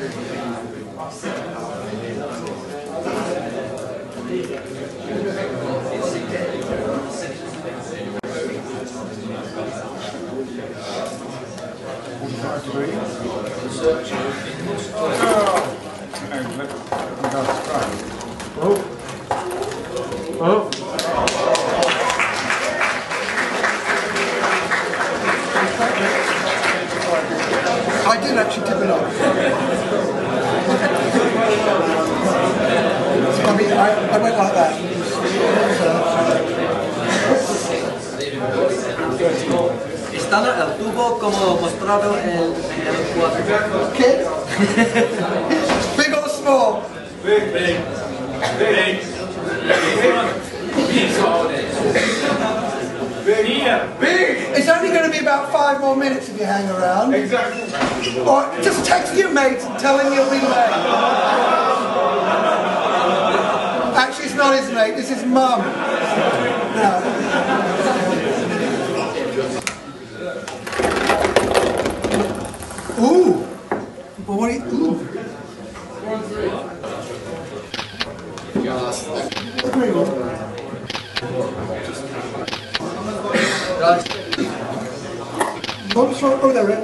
I did actually tip it off. I mean, I, I went like that. Está el tubo como mostrado en el cuadro. ¿Qué? Big or small? Big, big, big. Here. Big. It's only going to be about five more minutes if you hang around. Exactly. Or just text your mates and tell him you'll be late. Actually, it's not his mate, it's his mum. No. Ooh. Well, what are you, ooh. Three more. Oh, they're in.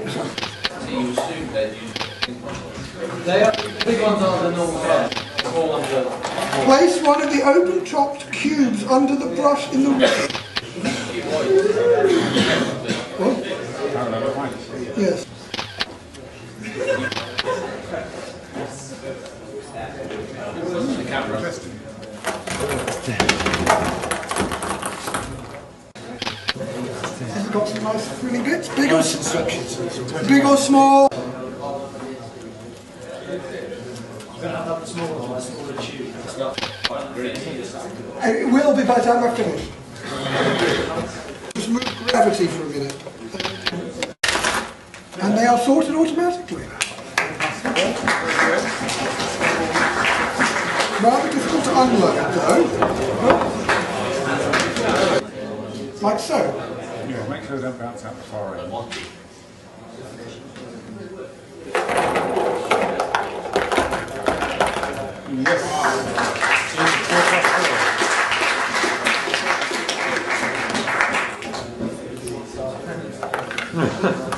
They are, big ones are the normal size. Small ones are. Place one of the open-topped cubes under the brush in the... Yes. It's got some nice frilly bits. Big or, big or small? It will be by the time I finish. Just move gravity for a minute. And they are sorted automatically. Rather difficult to unload though. Like so. Yeah, make sure they don't bounce out the far end. Paddle's got to turn. That always.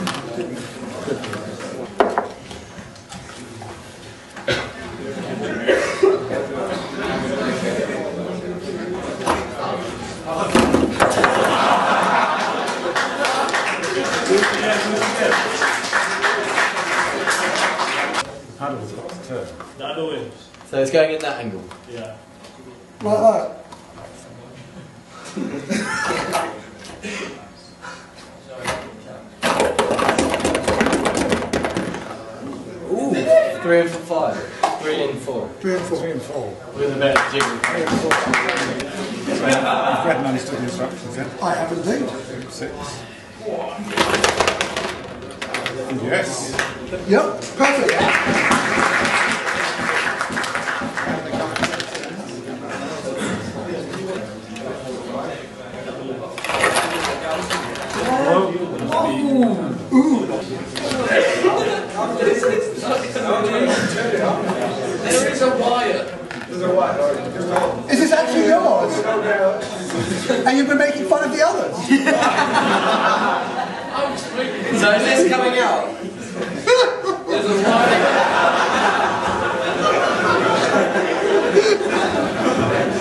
So it's going in that angle. Yeah. Like that. three and five. Three and four. Three and four. Three and four. With a bit of jiggle. You've read and understood the instructions then? I have indeed. Six. Yes. Yep, perfect. There is a wire. Is this actually yours? And you've been making fun of the others? So is this coming out? There's a wire.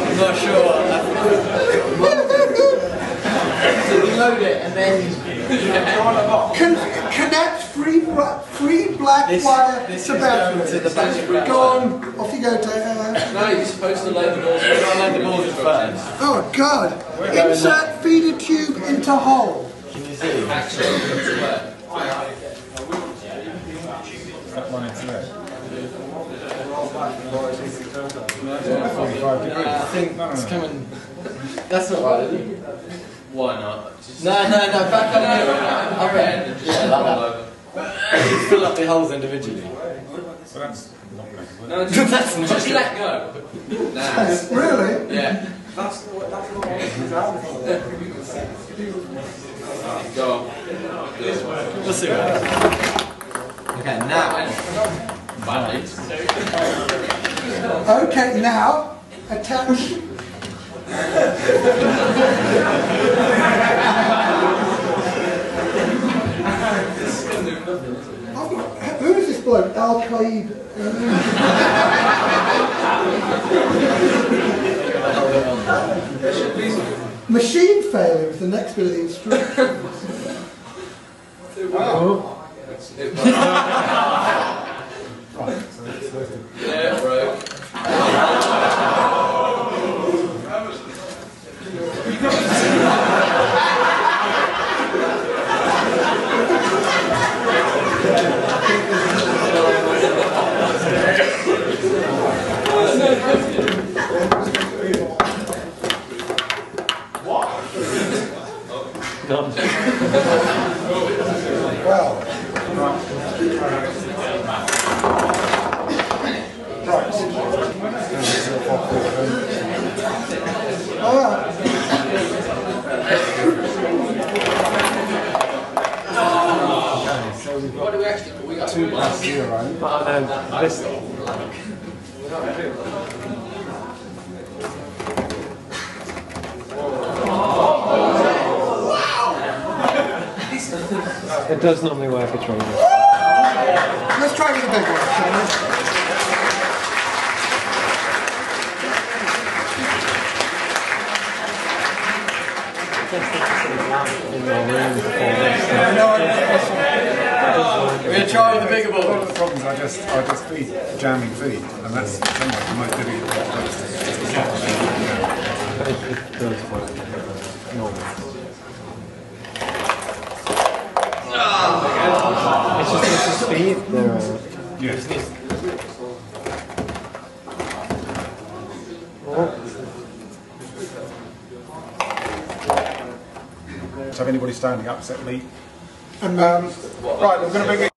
I'm not sure. so you load it and then Con- connect free, free black This- wire this to battery. to the battery. Go on, off you go, Taylor. No, you're supposed to load the balls. You've got to load the balls first. Oh God! Insert feeder tube into hole. Can you see? Actually, it's wet. That one into there. Forty-five degrees. I think No, no, it's coming. That's not right, is it? Why not? Just No, no, no, back up here. Up end. Yeah, like that. Fill up the holes individually. So that's not going to No, just, That's not just good. let go. Nah. Really? Yeah. Go on. This one. We'll see what happens. Okay, now. Badly. Okay, now attach. Who is this bloke? Al Qaeda. Machine failure is the next bit of the instruction. Yeah, Evet. Two plus zero. But this. It does normally work a trainer. Let's try with big one, shall we? In your room before this. We're going to try with the bigger One of the problems I just I just feed jamming feed, and that's somewhat the most difficult part. But it, it does work. Normally. It's just it's the speed there. Yes. So if anybody's standing up, set me. And Um, right, we're going to bring it.